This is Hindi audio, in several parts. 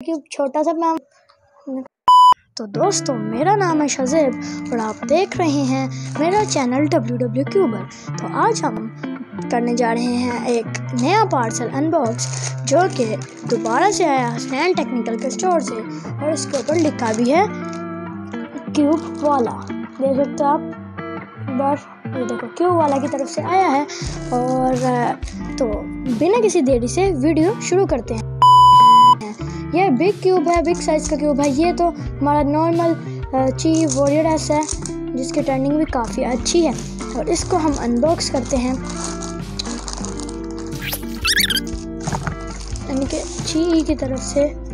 क्यूब छोटा सा मैम तो दोस्तों, मेरा नाम है शजेब और आप देख रहे हैं मेरा चैनल डब्ल्यू डब्ल्यू क्यूबर। तो आज हम करने जा रहे हैं एक नया पार्सल अनबॉक्स, जो कि दोबारा से आया स्नैन टेक्निकल के स्टोर से और इसके ऊपर लिखा भी है क्यूब वाला। देख सकते हो आप, बस ये देखो, क्यूब वाला की तरफ़ से आया है और तो बिना किसी देरी से वीडियो शुरू करते हैं। ये बिग क्यूब है बिग साइज़ का क्यूब है। ये तो हमारा नॉर्मल ची वॉरियर एस है, जिसकी टर्निंग भी काफ़ी अच्छी है। और इसको हम अनबॉक्स करते हैं। यानी कि ची की तरफ़ से।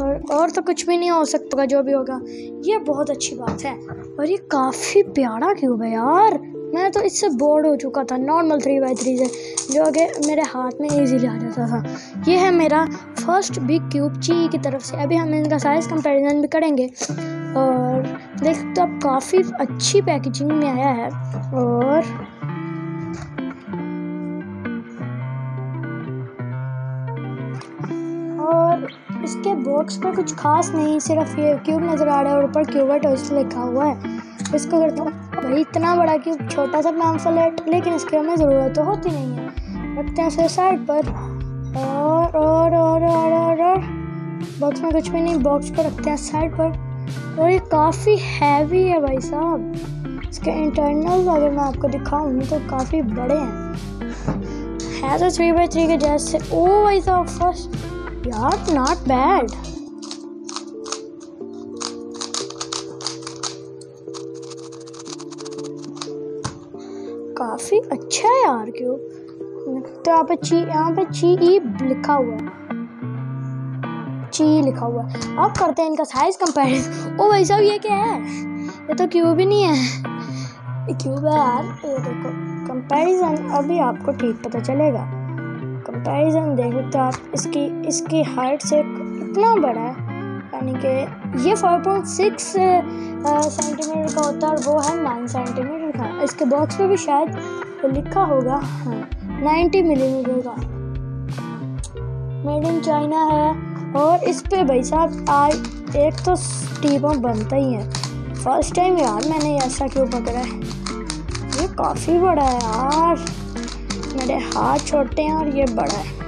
और और तो कुछ भी नहीं हो सकता, जो भी होगा। ये बहुत अच्छी बात है। और ये काफ़ी प्यारा क्यूब है यार। मैं तो इससे बोर्ड हो चुका था नॉर्मल थ्री बाई थ्री से, जो कि मेरे हाथ में इजीली आ जाता था। ये है मेरा फ़र्स्ट बिग क्यूब ची की तरफ़ से। अभी हम इनका साइज़ कंपैरिजन भी करेंगे। और देख हो अब काफ़ी अच्छी पैकेजिंग में आया है। और इसके बॉक्स पर कुछ खास नहीं, सिर्फ़ ये क्यूब नज़र आ रहा है और ऊपर क्यूबर टोस्ट लिखा हुआ है। इसको करता हूँ भाई इतना बड़ा क्यूब छोटा सा पैम्फलेट लेकिन इसकी हमें ज़रूरत तो होती नहीं है। रखते हैं इसे साइड पर। और और और और और और। बॉक्स में कुछ भी नहीं बॉक्स पर रखते हैं साइड पर। और ये काफ़ी हैवी है भाई साहब। इसके इंटरनल अगर मैं आपको दिखाऊँ तो काफ़ी बड़े हैं। है तो थ्री बाई थ्री के जैसे ओ भाई साहब फ़र्स्ट यार नॉट बैड काफ़ी अच्छा है यार क्यों? तो यहाँ पे ची, यहाँ पे ची ई लिखा हुआ है। ची लिखा हुआ है। अब करते हैं इनका साइज़ कंपेरिजन ओ भाई साहब, ये क्या है? ये तो क्यूब ही नहीं है। क्यूब है यार। ये देखो कंपैरिजन अभी आपको ठीक पता चलेगा। कंपैरिजन देख तो आप, इसकी इसकी हाइट से इतना बड़ा है। यानी कि ये 5.6 सेंटीमीटर का होता है और वो है 9 सेंटीमीटर का। इसके बॉक्स पे भी शायद लिखा होगा हाँ 90 मिलीमीटर का। मेड इन चाइना है, और इस पे भाई साहब, आज एक तो टीपों बनता ही है। फ़र्स्ट टाइम यार मैंने ऐसा क्यों पकड़ा है? ये काफ़ी बड़ा है यार। मेरे हाथ छोटे हैं और ये बड़ा है।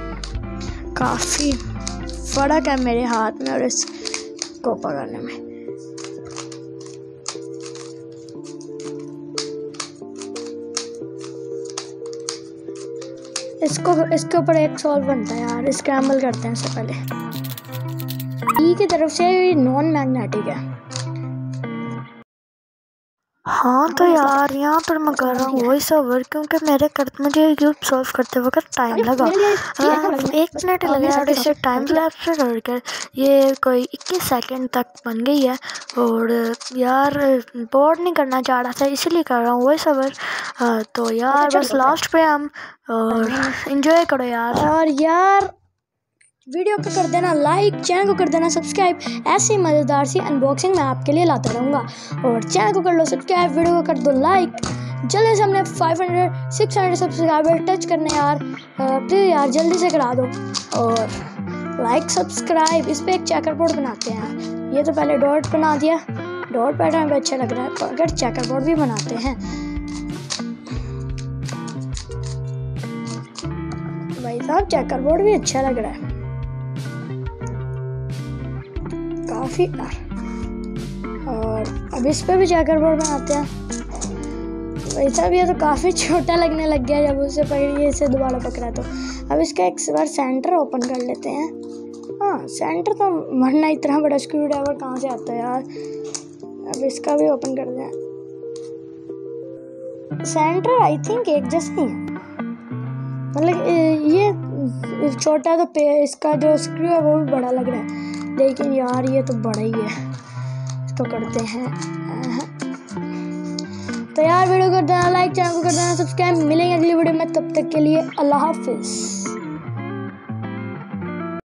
काफ़ी फ़र्क है मेरे हाथ में और इस को पकड़ने में। इसको, इसके ऊपर एक सॉल्व बनता है यार। स्क्रैम्बल करते हैं इससे पहले। ई की तरफ़ से नॉन मैग्नेटिक है। हाँ तो यार यहाँ पर मैं कर रहा हूँ वॉइस ओवर क्योंकि मेरे कर मुझे क्यूब सॉल्व करते वक्त टाइम लगा। एक मिनट लगा और इसे टाइम लैप्स करके ये कोई 21 सेकंड तक बन गई है और यार बोर्ड नहीं करना चाह रहा था इसीलिए कर रहा हूँ वॉइस ओवर तो यार बस लास्ट पे हम और इन्जॉय करो यार। और यार वीडियो को कर देना लाइक चैनल को कर देना सब्सक्राइब ऐसी मज़ेदार सी अनबॉक्सिंग मैं आपके लिए लाता रहूँगा। और चैनल को कर लो सब्सक्राइब वीडियो को कर दो लाइक जल्दी से हमने 500 600 सब्सक्राइबर टच करने यार। प्लीज़ यार, जल्दी से करा दो। और लाइक सब्सक्राइब इस पर एक चेकर बोर्ड बनाते हैं। ये तो पहले डॉट बना दिया। डॉट पैटर्न भी अच्छा लग रहा है, अगर चेकर बोर्ड भी बनाते हैं। भाई साहब चेकर बोर्ड भी अच्छा लग रहा है। काफ़ी और अब इस पर भी जाकर बोर्ड बनाते हैं। वैसा भी है तो काफ़ी छोटा लगने लग गया, जब उसे पकड़िए इसे दोबारा पकड़ा तो। अब इसका एक बार सेंटर ओपन कर लेते हैं। हाँ सेंटर तो मरना इतना बड़ा स्क्रू ड्राइवर कहाँ से आता है यार? अब इसका भी ओपन कर दें। सेंटर आई थिंक एक जैसा ही। मतलब ये छोटा तो पे, इसका जो स्क्रू है वो भी बड़ा लग रहा है। लेकिन यार, ये तो बड़ा ही है। तो करते हैं। तो यार, वीडियो कर देना लाइक चैनल को कर देना सब्सक्राइब मिलेंगे अगली वीडियो में, तब तक के लिए अल्लाह हाफिज़।